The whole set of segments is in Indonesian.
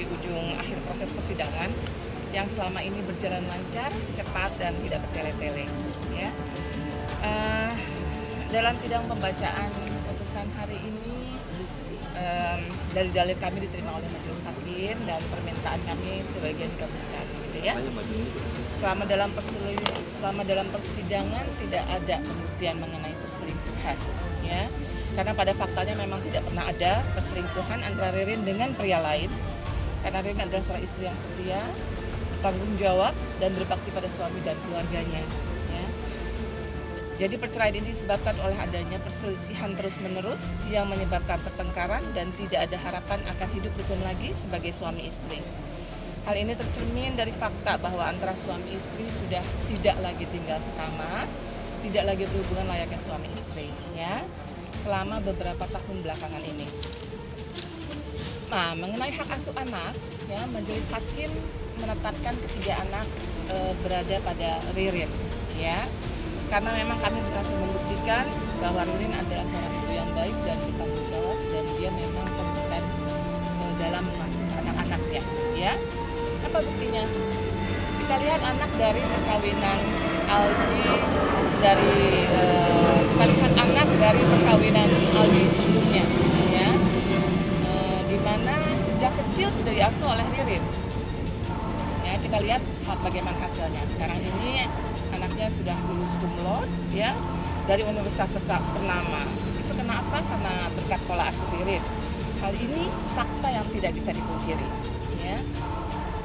di ujung akhir proses persidangan yang selama ini berjalan lancar, cepat dan tidak bertele-tele. Ya. Uh, dalam sidang pembacaan putusan hari ini um, dari dalil kami diterima oleh majelis hakim dan permintaan kami sebagian dikabulkan gitu ya. Selama dalam selama dalam persidangan tidak ada pembuktian mengenai perselingkuhan ya. Karena pada faktanya memang tidak pernah ada perselingkuhan antara Ririn dengan pria lain. Karena Ririn adalah seorang istri yang setia, tanggung jawab dan berbakti pada suami dan keluarganya. Ya. Jadi perceraian ini disebabkan oleh adanya perselisihan terus-menerus yang menyebabkan pertengkaran dan tidak ada harapan akan hidup rukun lagi sebagai suami istri. Hal ini tercermin dari fakta bahwa antara suami istri sudah tidak lagi tinggal sekamar, tidak lagi berhubungan layaknya suami istri, ya, selama beberapa tahun belakangan ini. Nah, mengenai hak asuh anak, ya, majelis hakim menetapkan ketiga anak e, berada pada Ririn, ya, karena memang kami berhasil membuktikan bahwa Ririn adalah seorang ibu yang baik dan bertanggung jawab dan dia memang kompeten e, dalam mengasuh anak-anaknya, ya. Apa buktinya? Kita lihat anak dari perkawinan Aldi dari e, kita lihat anak dari perkawinan Aldi sebelumnya, sudah diasuh oleh Ririn. Ya, kita lihat bagaimana hasilnya. Sekarang ini anaknya sudah lulus kumlot ya dari Universitas ternama. Itu kenapa? Karena berkat pola asuh Ririn. Hal ini fakta yang tidak bisa dipungkiri. Ya.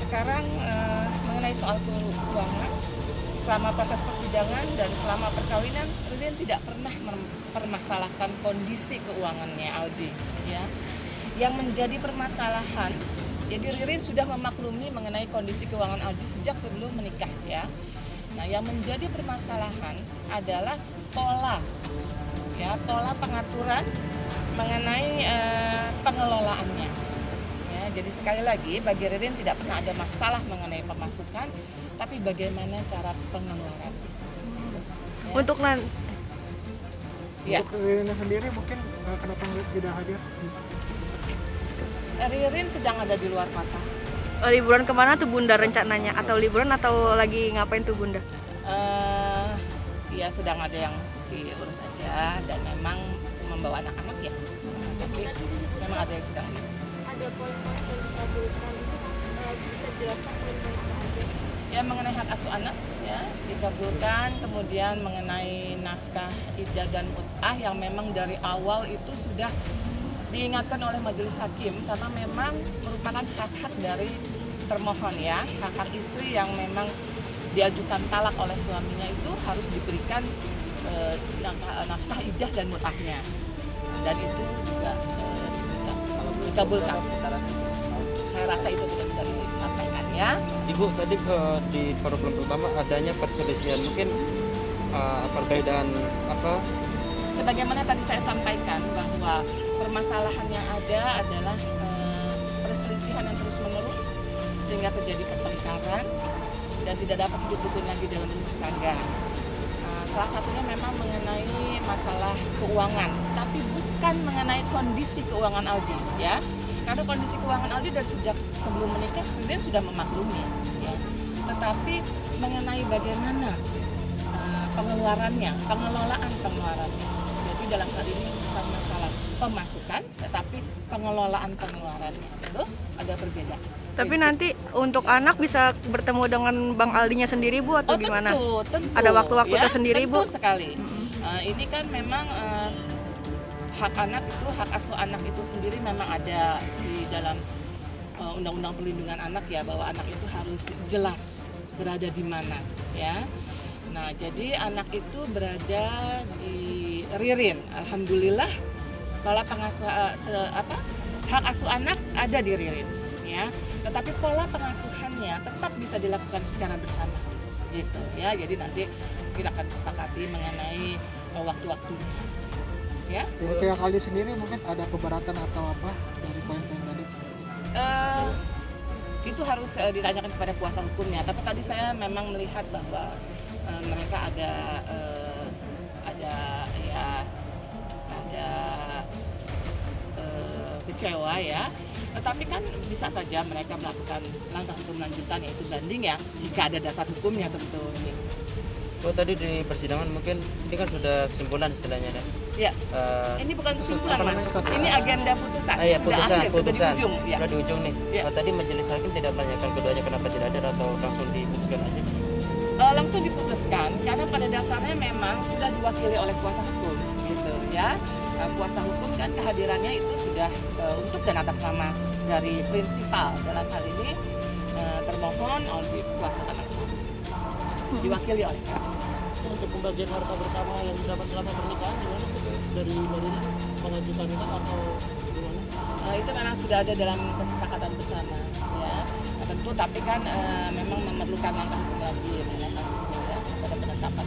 Sekarang eh, mengenai soal keuangan, selama proses persidangan dan selama perkawinan, Ririn tidak pernah mempermasalahkan kondisi keuangannya Aldi. Ya yang menjadi permasalahan jadi Ririn sudah memaklumi mengenai kondisi keuangan Aldi sejak sebelum menikah ya nah yang menjadi permasalahan adalah pola ya pola pengaturan mengenai uh, pengelolaannya ya jadi sekali lagi bagi Ririn tidak pernah ada masalah mengenai pemasukan tapi bagaimana cara pengeluaran ya. untuk nanti ya. Untuk Ririn sendiri mungkin uh, kenapa tidak hadir Ririn sedang ada di luar kota. Oh, liburan ke mana tuh Bunda rencananya? Atau liburan atau lagi ngapain tuh Bunda? Uh, ya sedang ada yang diurus saja dan memang membawa anak-anak ya. Nah, tapi memang ada yang sedang diurus. Ada poin-poin yang dikabulkan itu uh, bisa jelaskan poin-poin apa aja? Ya mengenai hak asuh anak ya dikabulkan, kemudian mengenai nafkah iddah dan utah yang memang dari awal itu sudah diingatkan oleh majelis hakim karena memang merupakan hak-hak dari termohon ya. Hak-hak istri yang memang diajukan talak oleh suaminya itu harus diberikan e, nafkah idah dan mutahnya dan itu juga e, dikabulkan. Saya rasa itu tidak bisa disampaikan ya. Ibu tadi ke di problem pertama adanya perselisihan. Mungkin uh, perbedaan apa sebagaimana tadi saya sampaikan bahwa permasalahan yang ada adalah uh, perselisihan yang terus menerus sehingga terjadi pertengkaran dan tidak dapat hidup lagi dalam rumah tangga. Uh, salah satunya memang mengenai masalah keuangan, tapi bukan mengenai kondisi keuangan Aldi, ya. Karena kondisi keuangan Aldi dari sejak sebelum menikah kemudian sudah memaklumi, ya. Tetapi mengenai bagaimana uh, pengeluarannya, pengelolaan pengeluarannya. Dalam hal ini bukan masalah pemasukan, tetapi pengelolaan pengeluarannya itu ada perbedaan. Tapi nanti untuk anak bisa bertemu dengan Bang Aldinya sendiri Bu atau oh, gimana? Tentu, tentu. Ada waktu-waktu ya, tersendiri tentu Bu? sekali. -hmm. uh, ini kan memang uh, hak anak itu hak asuh anak itu sendiri memang ada di dalam undang undang-undang perlindungan anak ya bahwa anak itu harus jelas berada di mana ya. Nah, jadi anak itu berada di Ririn. Alhamdulillah pola pengasuh uh, se, apa hak asuh anak ada di Ririn ya. Tetapi pola pengasuhannya tetap bisa dilakukan secara bersama gitu ya. Jadi nanti kita akan sepakati mengenai uh, waktu-waktunya ya. Dari pihak kali sendiri mungkin ada keberatan atau apa dari poin-poin tadi? Uh, itu harus uh, ditanyakan kepada kuasa hukumnya. Tapi tadi saya memang melihat bahwa uh, mereka ada uh, ada ya ada kecewa ya. Tetapi kan bisa saja mereka melakukan langkah hukum lanjutan yaitu banding ya jika ada dasar hukumnya tentu ini. Oh tadi di persidangan mungkin ini kan sudah kesimpulan istilahnya deh. Ya, Eh, ini bukan kesimpulan mas. Ini agenda putusan. ah, ya, sudah putusan, akhir, putusan. sudah di ujung. Ya. Sudah di ujung nih. Ya. Oh, tadi majelis hakim tidak menanyakan keduanya kenapa tidak hadir atau langsung diputuskan aja. Eh, langsung diputuskan karena pada dasarnya memang sudah diwakili oleh kuasa hukum gitu ya. Nah, kuasa hukum kan kehadirannya itu sudah eh, untuk dan atas nama dari prinsipal dalam hal ini eh, termohon oleh kuasa anak diwakili oleh kami. untuk pembagian harta bersama yang didapat selama pernikahan gimana dari dari mengajukan itu atau gimana? Eh, itu memang sudah ada dalam kesepakatan bersama ya Nah, tentu tapi kan eh, memang memerlukan langkah hukum lagi ya pada penetapan